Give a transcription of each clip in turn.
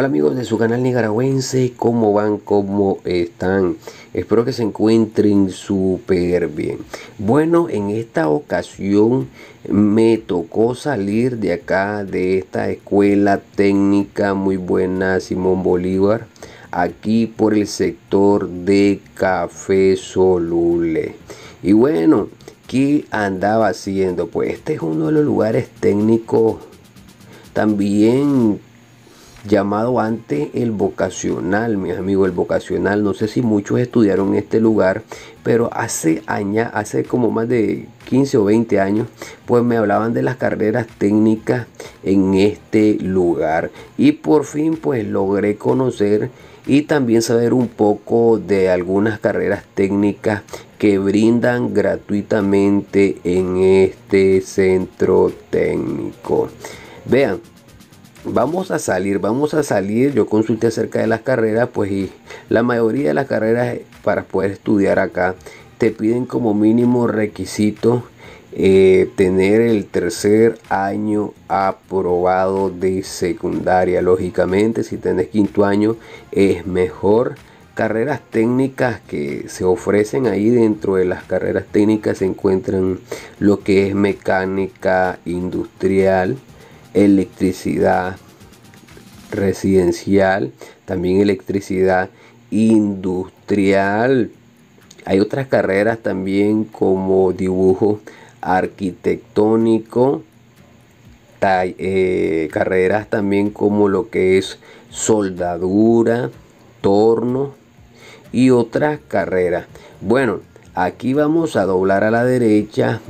Hola amigos de su canal nicaragüense, ¿cómo van? ¿Cómo están? Espero que se encuentren súper bien. Bueno, en esta ocasión me tocó salir de acá, de esta escuela técnica muy buena Simón Bolívar, aquí por el sector de Café Solule. Y bueno, ¿qué andaba haciendo? Pues este es uno de los lugares técnicos también llamado antes el vocacional, mis amigos, el vocacional. No sé si muchos estudiaron este lugar, pero hace años, hace como más de 15 o 20 años, pues me hablaban de las carreras técnicas en este lugar. Y por fin, pues logré conocer y también saber un poco de algunas carreras técnicas que brindan gratuitamente en este centro técnico. Vean, vamos a salir, vamos a salir. Yo consulté acerca de las carreras, pues y la mayoría de las carreras para poder estudiar acá te piden como mínimo requisito eh, tener el tercer año aprobado de secundaria. Lógicamente, si tenés quinto año es mejor. Carreras técnicas que se ofrecen ahí dentro de las carreras técnicas se encuentran lo que es mecánica industrial, electricidad residencial, también electricidad industrial. Hay otras carreras también como dibujo arquitectónico, eh, carreras también como lo que es soldadura, torno y otras carreras. Bueno, aquí vamos a doblar a la derecha,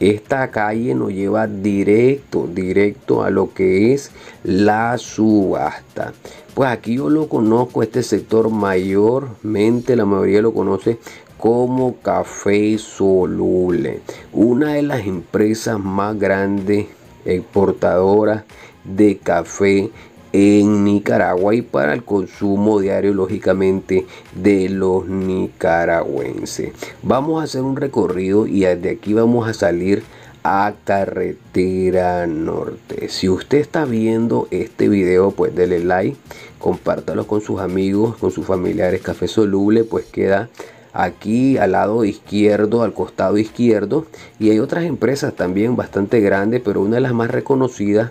esta calle nos lleva directo, directo a lo que es la subasta. Pues aquí yo lo conozco, este sector mayormente, la mayoría lo conoce como Café Solule, una de las empresas más grandes exportadoras de café en Nicaragua y para el consumo diario lógicamente de los nicaragüenses. Vamos a hacer un recorrido y desde aquí vamos a salir a carretera norte. Si usted está viendo este video, pues dele like, compártalo con sus amigos, con sus familiares. Café Soluble, pues queda aquí al lado izquierdo, al costado izquierdo. Y hay otras empresas también bastante grandes, pero una de las más reconocidas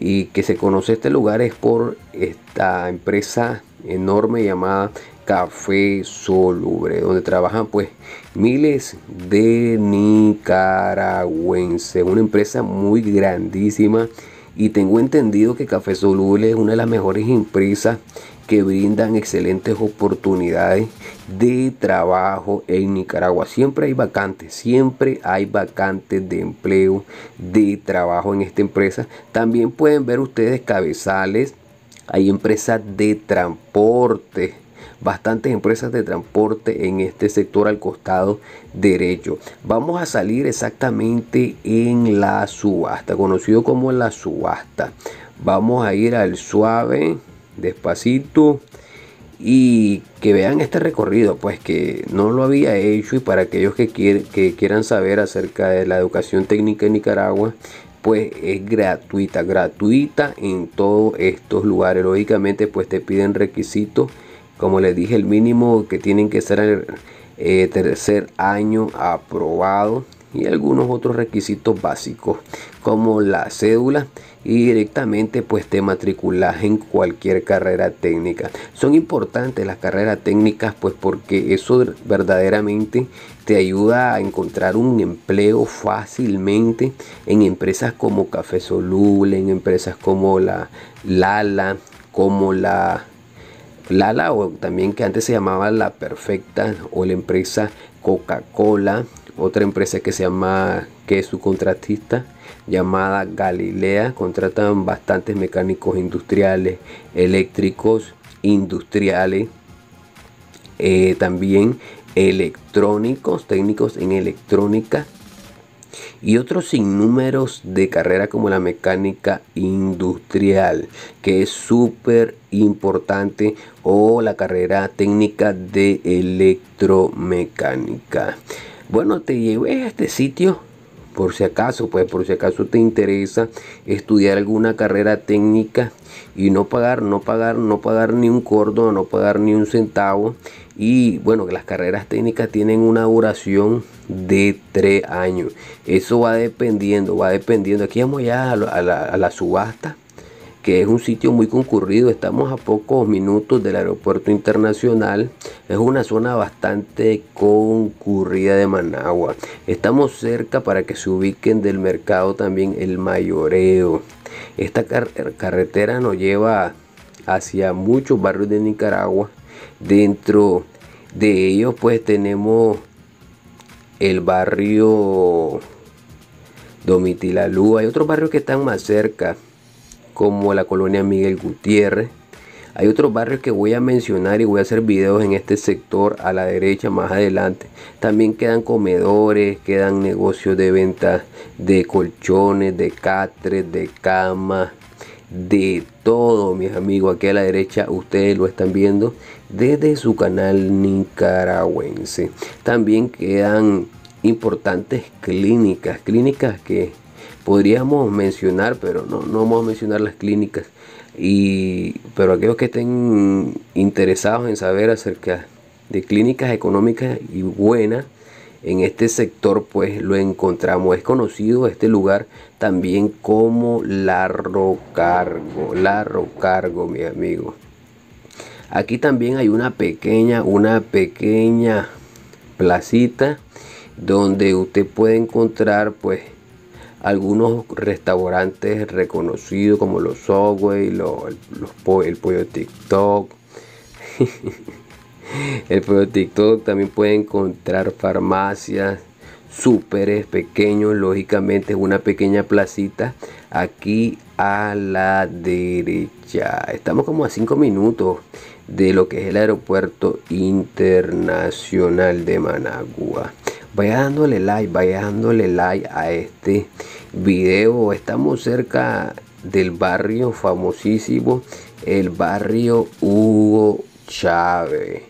y que se conoce este lugar es por esta empresa enorme llamada Café Solubre, donde trabajan pues miles de nicaragüenses, una empresa muy grandísima. Y tengo entendido que Café Soluble es una de las mejores empresas que brindan excelentes oportunidades de trabajo en Nicaragua. Siempre hay vacantes, siempre hay vacantes de empleo, de trabajo en esta empresa. También pueden ver ustedes cabezales, hay empresas de transporte bastantes empresas de transporte en este sector al costado derecho. Vamos a salir exactamente en la subasta, conocido como la subasta. Vamos a ir al suave despacito y que vean este recorrido, pues que no lo había hecho y para aquellos que, que quieran saber acerca de la educación técnica en Nicaragua, pues es gratuita, gratuita en todos estos lugares. Lógicamente, pues te piden requisitos, como les dije, el mínimo que tienen que ser el eh, tercer año aprobado y algunos otros requisitos básicos como la cédula y directamente pues te matriculas en cualquier carrera técnica. Son importantes las carreras técnicas pues porque eso verdaderamente te ayuda a encontrar un empleo fácilmente en empresas como Café Soluble, en empresas como la Lala, como la Lala o también que antes se llamaba La Perfecta o la empresa Coca-Cola, otra empresa que se llama que es su contratista llamada Galilea. Contratan bastantes mecánicos industriales, eléctricos industriales, eh, también electrónicos, técnicos en electrónica y otros sinnúmeros de carrera como la mecánica industrial, que es súper importante, o la carrera técnica de electromecánica. Bueno, te llevé a este sitio por si acaso, pues por si acaso te interesa estudiar alguna carrera técnica y no pagar, no pagar, no pagar ni un cordón, no pagar ni un centavo. Y bueno, las carreras técnicas tienen una duración de tres años. Eso va dependiendo, va dependiendo. Aquí vamos ya a a la subasta que es un sitio muy concurrido. Estamos a pocos minutos del aeropuerto internacional. Es una zona bastante concurrida de Managua. Estamos cerca para que se ubiquen del mercado también el mayoreo. Esta carretera nos lleva hacia muchos barrios de Nicaragua. Dentro de ellos pues tenemos el barrio Domitilalú. Hay otros barrios que están más cerca como la colonia Miguel Gutiérrez. Hay otros barrios que voy a mencionar y voy a hacer videos en este sector a la derecha más adelante. También quedan comedores, quedan negocios de venta de colchones, de catres, de camas, de todo, mis amigos. Aquí a la derecha ustedes lo están viendo desde su canal nicaragüense. También quedan importantes clínicas, clínicas que podríamos mencionar, pero no, no vamos a mencionar las clínicas. Y, pero aquellos que estén interesados en saber acerca de clínicas económicas y buenas en este sector, pues lo encontramos. Es conocido este lugar también como Larro Cargo. Larro Cargo, mi amigo. Aquí también hay una pequeña, una pequeña placita donde usted puede encontrar pues algunos restaurantes reconocidos como los Subway, los, el pollo TikTok. el pollo TikTok también puede encontrar farmacias, súperes pequeños, lógicamente es una pequeña placita aquí a la derecha. Estamos como a 5 minutos de lo que es el aeropuerto internacional de Managua vaya dándole like, vaya dándole like a este video. Estamos cerca del barrio famosísimo, el barrio Hugo Chávez.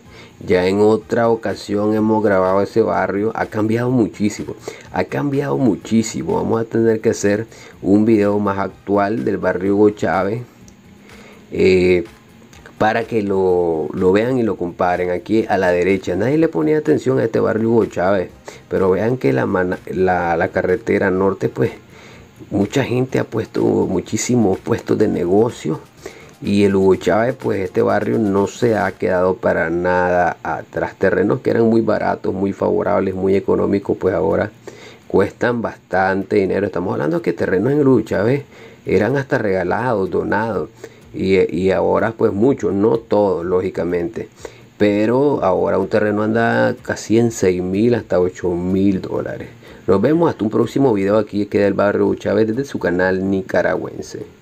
Ya en otra ocasión hemos grabado ese barrio. Ha cambiado muchísimo. Ha cambiado muchísimo. Vamos a tener que hacer un video más actual del barrio Hugo Chávez. Eh, para que lo, vean y lo comparen. Aquí a la derecha, nadie le ponía atención a este barrio Hugo Chávez, pero vean que la, la, carretera norte, pues mucha gente ha puesto muchísimos puestos de negocio y el Hugo Chávez, pues este barrio no se ha quedado para nada atrás. Terrenos que eran muy baratos, muy favorables, muy económicos, pues ahora cuestan bastante dinero. Estamos hablando que terrenos en el Hugo Chávez eran hasta regalados, donados y, ahora pues mucho, no todo lógicamente. Pero ahora un terreno anda casi en 6 mil hasta 8 mil dólares. Nos vemos hasta un próximo video aquí que del barrio Chávez desde su canal nicaragüense.